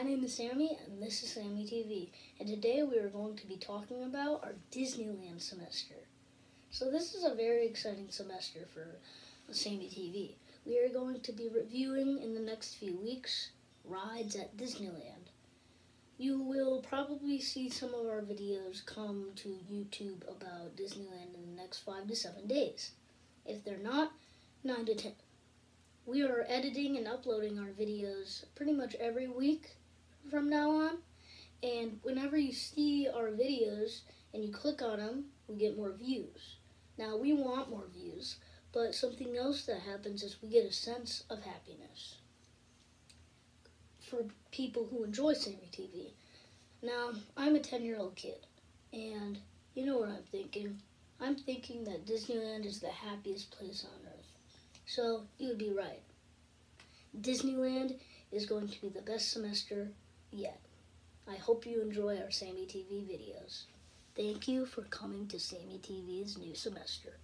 My name is Sammy, and this is Sammy TV. And today we are going to be talking about our Disneyland semester. So this is a very exciting semester for Sammy TV. We are going to be reviewing in the next few weeks rides at Disneyland. You will probably see some of our videos come to YouTube about Disneyland in the next five to seven days. If they're not, nine to ten. We are editing and uploading our videos pretty much every week from now on. And whenever you see our videos and you click on them, we get more views. Now, we want more views, but something else that happens is we get a sense of happiness for people who enjoy Sammy TV. Now, I'm a 10 year old kid, and you know what I'm thinking. I'm thinking that Disneyland is the happiest place on earth. So, you would be right. Disneyland is going to be the best semester yet. I hope you enjoy our Sammy TV videos. Thank you for coming to Sammy TV's new semester.